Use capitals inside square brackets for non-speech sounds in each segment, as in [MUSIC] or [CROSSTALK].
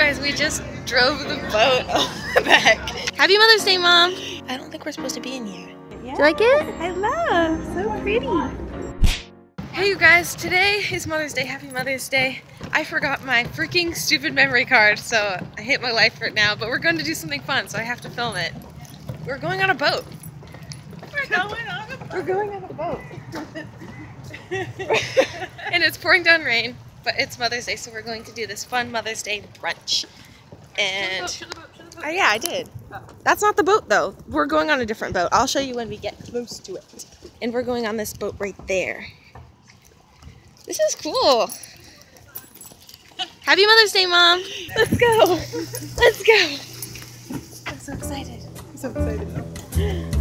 guys, we just drove the boat [LAUGHS] back. Happy Mother's Day, Mom. I don't think we're supposed to be in here. Yeah. Do you like it? I love. So pretty. Hey, you guys. Today is Mother's Day. Happy Mother's Day. I forgot my freaking stupid memory card, so I hate my life right now. But we're going to do something fun, so I have to film it. We're going on a boat. We're going on a boat. We're going on a boat. and it's pouring down rain, but it's Mother's Day, so we're going to do this fun Mother's Day brunch. And oh, yeah, I did. That's not the boat though. We're going on a different boat. I'll show you when we get close to it. And we're going on this boat right there. This is cool. [LAUGHS] Happy Mother's Day, Mom. Let's go. Let's go. I'm so excited. I'm so excited.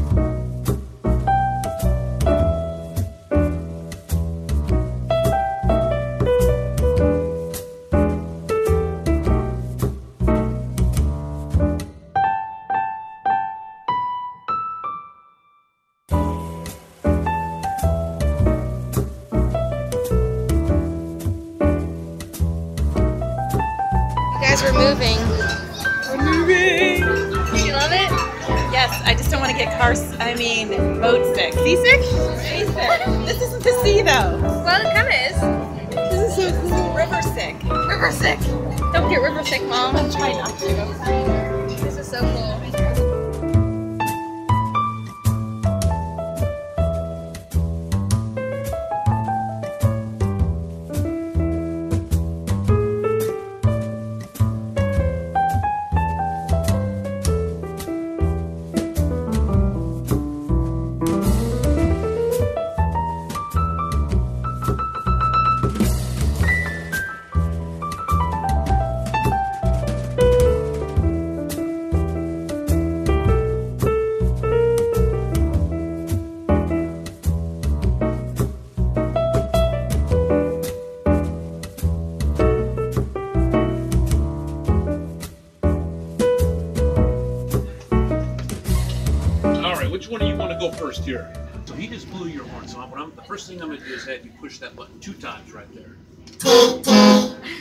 Boat sick. Seasick? Seasick. this isn't the sea though. Well, it kind of is. This is so cool. River sick. River sick. Don't get river sick, Mom. I'm trying not to. This is so cool. Which one do you want to go first here? So he just blew your horn. So I'm, the first thing I'm going to do is have you push that button two times right there. all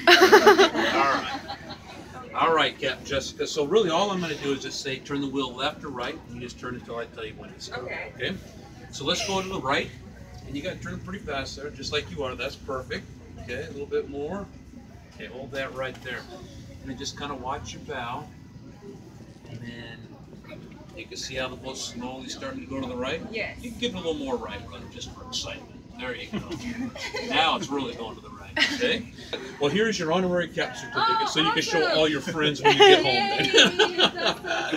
right. All right, Captain Jessica. So really, all I'm going to do is just say turn the wheel left or right. And you just turn until I tell you when it's Okay. Okay. So let's go to the right, and you got to turn pretty fast there, just like you are. That's perfect. Okay, a little bit more. Okay, hold that right there, and then just kind of watch your bow, and then you can see how the boat's slowly starting to go to the right. Yes. You can give it a little more right rudder just for excitement. There you go. [LAUGHS] now it's really going to the right. Okay. Well, here's your honorary cap certificate, so you can show all your friends when you get home.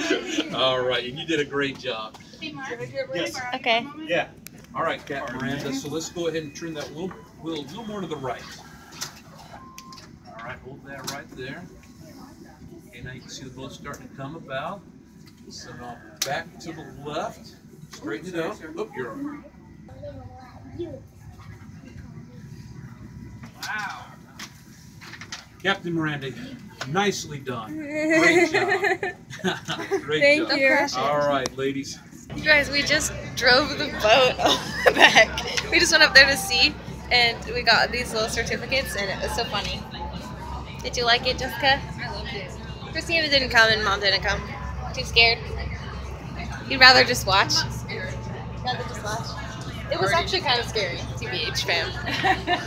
Then. [LAUGHS] all right, and you did a great job. Yes. Okay. Yeah. All right, Captain Miranda. So let's go ahead and turn that wheel, wheel a little more to the right. All right, hold that right there. Okay, now you can see the boat starting to come about. So now back to the left. Straighten it out. Oop, you're on. Wow. Captain Miranda, nicely done. [LAUGHS] Great job. [LAUGHS] Great Thank job. you. All right, ladies. You guys, we just drove the boat back. We just went up there to see, and we got these little certificates, and it was so funny. Did you like it, Jessica? I loved it. Christina didn't come, and Mom didn't come. Too scared? You'd rather just watch? Rather just watch? It was actually kind of scary, TBH fam.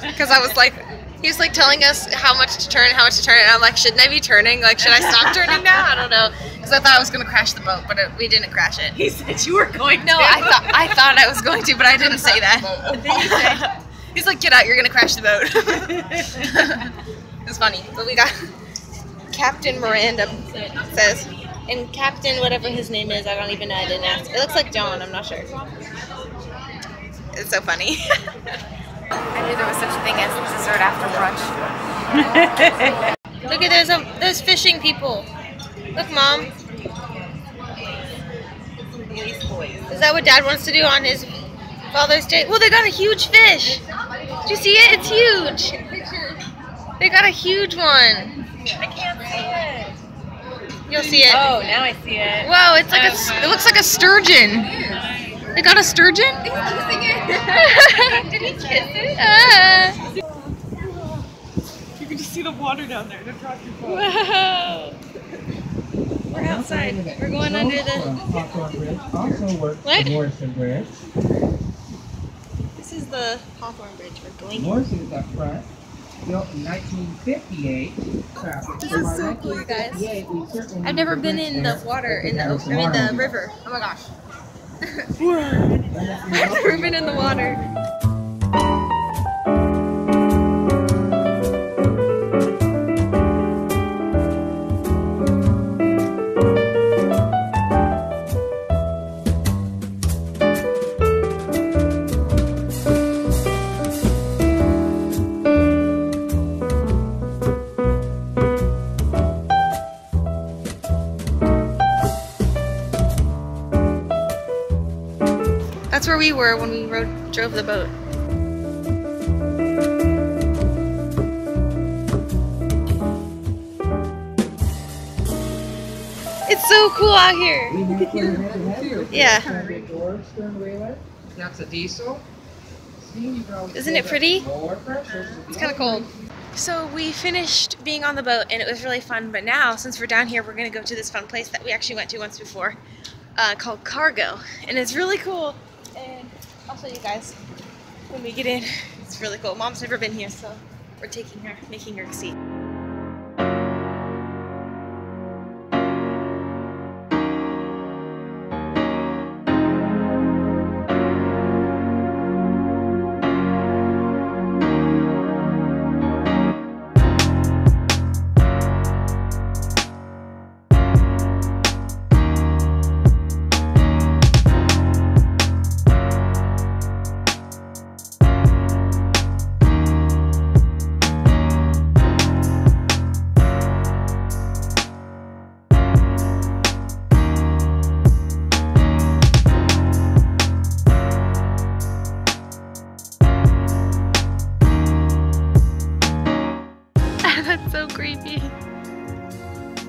Because [LAUGHS] I was like, he was like telling us how much to turn, how much to turn, and I'm like, shouldn't I be turning? Like, should I stop turning now? I don't know. Because I thought I was going to crash the boat, but it, we didn't crash it. He said you were going No, to. I thought I thought I was going to, but I didn't say that. [LAUGHS] He's like, "Get out! You're gonna crash the boat." [LAUGHS] it's funny, but we got Captain Miranda says, and Captain whatever his name is, I don't even know. I didn't ask. It looks like John. I'm not sure. It's so funny. I knew there was such a thing as dessert after brunch. Look at those um, a there's fishing people. Look, mom. Is that what Dad wants to do on his Father's Day? Well, they got a huge fish. Do you see it? It's huge. They got a huge one. You'll see it. Oh, now I see it. Wow, it's like a. s- It looks like a sturgeon. They got a sturgeon. [LAUGHS] Did he kiss it? Ah. You can just see the water down there. Don't drop your phone. Wow. We're outside. We're going under the. Hawthorne Bridge also works What? the Morrison Bridge. This is the Hawthorne Bridge. We're going. Morrison is up front. Built in 1958. Traffic. This is so cool, you guys. 1958, we certainly oh [LAUGHS] I've never been in the water in the I mean the river. Oh my gosh. I've never been in the water. That's where we were when we rode drove the boat. It's so cool out here. We have put it in heavier. Yeah. Standard door stern wheeler. That's a diesel. Steam, you can always Isn't it pretty? It's kind of cold. So we finished being on the boat and it was really fun. But now, since we're down here, we're gonna go to this fun place that we actually went to once before, uh, called Cargo, and it's really cool. And I'll show you guys when we get in. It's really cool. Mom's never been here, so we're taking her, making her see. That's so creepy.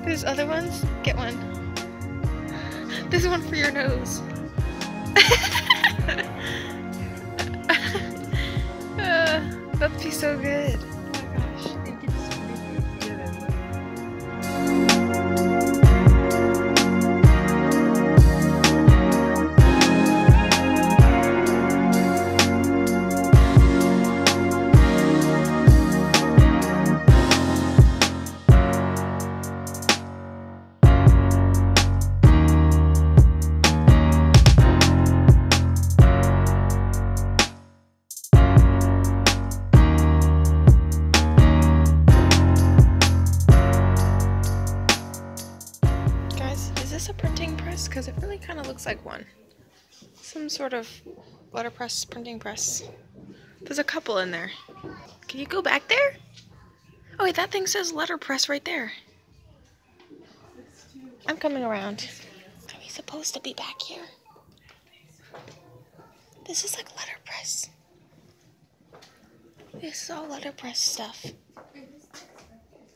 There's other ones? Get one. This one for your nose. [LAUGHS] uh, that'd be so good. Sort of letterpress printing press. There's a couple in there. Can you go back there? Oh wait, that thing says letterpress right there. I'm coming around. Are we supposed to be back here? This is like letterpress. This is all letterpress stuff.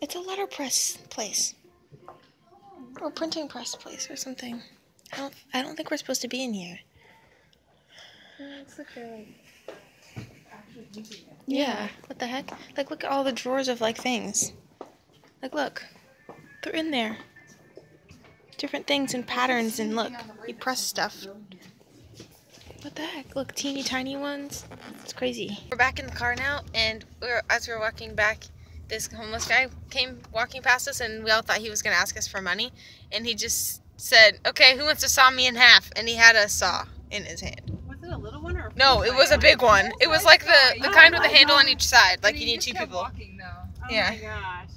It's a letterpress place or printing press place or something. I don't. I don't think we're supposed to be in here. Yeah. What the heck? Like, look at all the drawers of like things. Like, look, they're in there. Different things and patterns, and look, you press stuff. What the heck? Look, teeny tiny ones. It's crazy. We're back in the car now, and we're, as we're walking back, this homeless guy came walking past us, and we all thought he was going to ask us for money. And he just said, "Okay, who wants to saw me in half?" And he had a saw in his hand. Was it a little one or a No, it was a big one. It was like the the Oh kind with a my handle on each side. Like And you need two people. Walking, though. Oh Yeah. my gosh.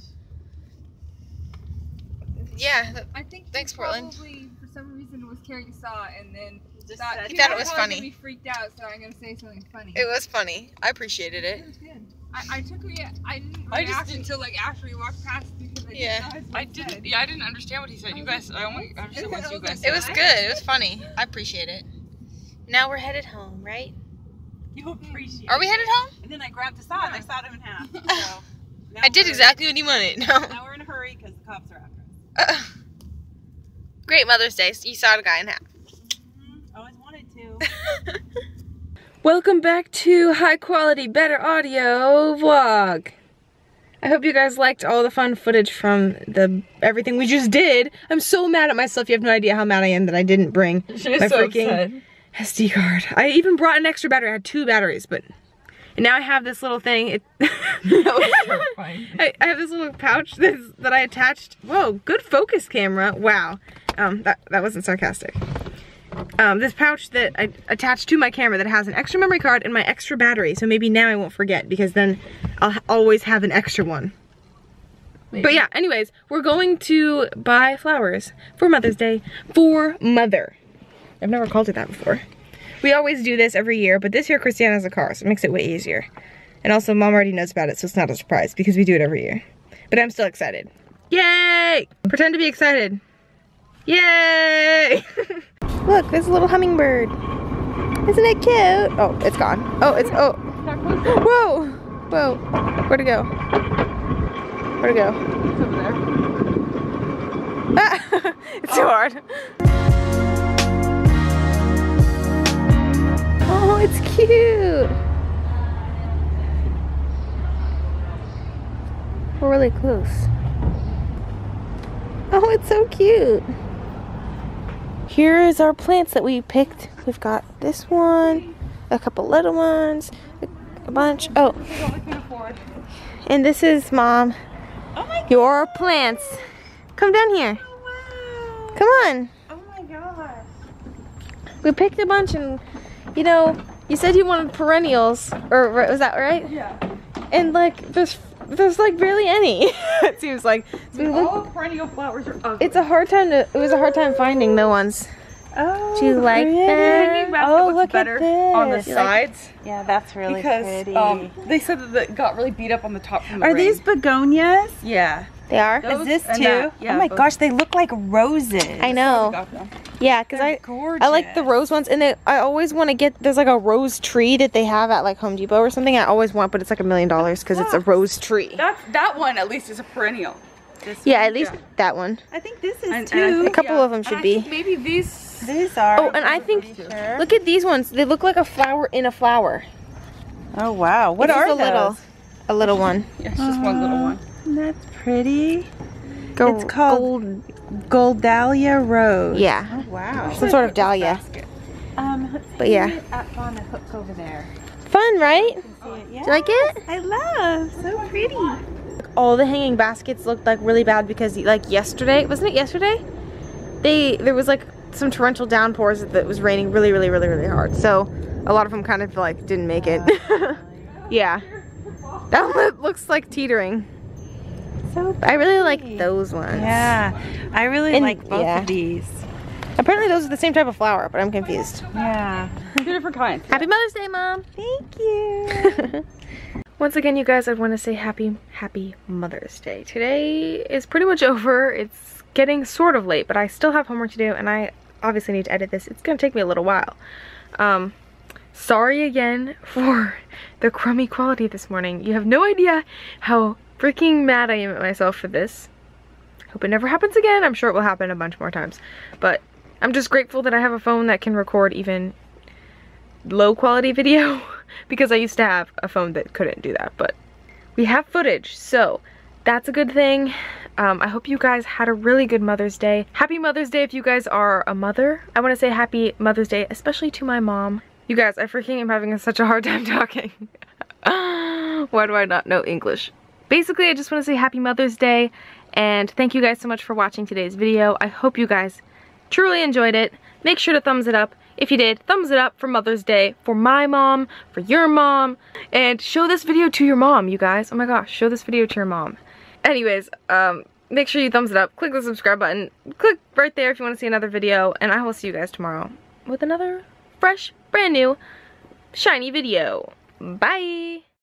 Yeah. I think Thanks, he Portland. probably for some reason it was carrying a saw and then Just thought, He thought it was funny." gonna Be freaked out, so I'm gonna say something funny. It was funny. I appreciated it. It was good. I, I took re- I didn't I just react didn't- until like after we walked past because I Yeah. didn't realize I didn't. said. Yeah, I didn't understand what he said. You guys, I only understood [LAUGHS] what you guys Said. It was good. It was funny. I appreciate it. Now we're headed home, right? You appreciate Are we headed home? And then I grabbed the saw and I sawed him in half. So [LAUGHS] now I did exactly what you wanted. No. Now we're in a hurry because the cops are after us. Great Mother's Day. You saw a guy in half. Mhm, Always wanted to. [LAUGHS] Welcome back to High Quality Better Audio Vlog. I hope you guys liked all the fun footage from the everything we just did. I'm so mad at myself. You have no idea how mad I am that I didn't bring my freaking SD card. I even brought an extra battery. I had two batteries, but and now I have this little thing. It [LAUGHS] [LAUGHS] I, I have this little pouch that's, that I attached. Whoa, good focus camera. Wow. Um, that, that wasn't sarcastic. Um, this pouch that I attached to my camera that has an extra memory card and my extra battery. So maybe now I won't forget because then I'll always have an extra one. But yeah, anyways, we're going to buy flowers for Mother's Day for Mother. I've never called it that before. We always do this every year, but this year Christiana has a car, so it makes it way easier. And also, Mom already knows about it, so it's not a surprise because we do it every year. But I'm still excited. Yay! Pretend to be excited. Yay! [LAUGHS] Look, there's a little hummingbird. Isn't it cute? Oh, it's gone. Oh, it's, oh. Whoa! Whoa. Where'd it go? Where'd it go? It's over there. Ah, [LAUGHS] it's too hard. Oh, it's cute. We're really close. Oh, it's so cute. Here is our plants that we picked. We've got this one, a couple little ones, a, bunch. Oh, and this is mom. Oh Your plants. Come down here. Oh, wow. Come on. Oh my gosh. We picked a bunch and, you know, you said you wanted perennials, or was that right? Yeah. And like, there's, there's like barely any. [LAUGHS] it seems like. So we look- All perennial flowers are ugly. it's a hard time to, it was a hard time finding the ones. Oh, Do you like pretty. them? basket Oh, look better at this. on the You like- sides Yeah, that's really because pretty. um, they said that it got really beat up on the top from the Are rain. these begonias? Yeah. They are? Those Is this too? that, yeah, oh my both. gosh, they look like roses. I know. Oh yeah, because I, gorgeous. I like the rose ones, and they, I always want to get. There's like a rose tree that they have at like Home Depot or something. I always want, but it's like a million dollars because it's a rose tree. That that one at least is a perennial. This Yeah, one, at least that one. I think this is And- and I too. A couple yeah. of them And should I be. maybe these. These are. Oh, and I think sure. look at these ones. They look like a flower in a flower. Oh wow, what It's are just a little, those? a little one. Yeah, it's just one little one. That's pretty. Go, it's called Gold Dahlia Rose. Yeah, Oh wow. some sort of dahlia. Um, let's But yeah. it up on the hook over there. Fun, right? See it? Yeah. Do you like it? I love. So pretty. All the hanging baskets looked like really bad because like yesterday, wasn't it yesterday? They there was like some torrential downpours that was raining really, really, really, really hard. So a lot of them kind of like didn't make it. yeah, [LAUGHS] that one looks like teetering. So I really like those ones. Yeah, I really And- like both yeah. of these. Apparently those are the same type of flower, but I'm confused. Yeah. Two different kinds. Happy Mother's Day, Mom! Thank you. [LAUGHS] Once again, you guys, I want to say happy, happy Mother's Day. Today is pretty much [LAUGHS] over. It's getting sort of late, but I still have homework to do, and I obviously need to edit this. It's going to take me a little while. Um, sorry again [LAUGHS] for the crummy quality this morning. You have no idea how freaking mad I am at myself for this. Hope it never happens again. I'm sure it will happen a bunch more times. But I'm just grateful that I have a phone that can record even low quality [LAUGHS] video [LAUGHS] because I used to have a phone that couldn't do that, but we have footage, so that's a good thing. Um, I hope you guys had a really good Mother's Day. Happy Mother's Day if you guys are a mother. I want to say happy Mother's Day, especially to my mom. You guys, I freaking am having such a hard [LAUGHS] time talking. Why do I not know English? Basically, I just want to say happy Mother's Day, and thank you guys so much for watching today's video. I hope you guys truly enjoyed it. Make sure to thumbs it up. If you did, thumbs it up for Mother's Day, for my mom, for your mom, and show this video to your mom, you guys. Oh my gosh, show this video to your mom. Anyways, um, make sure you thumbs it up, click the subscribe button, click right there if you want to see another video, and I will see you guys tomorrow with another fresh, brand new, shiny video. Bye!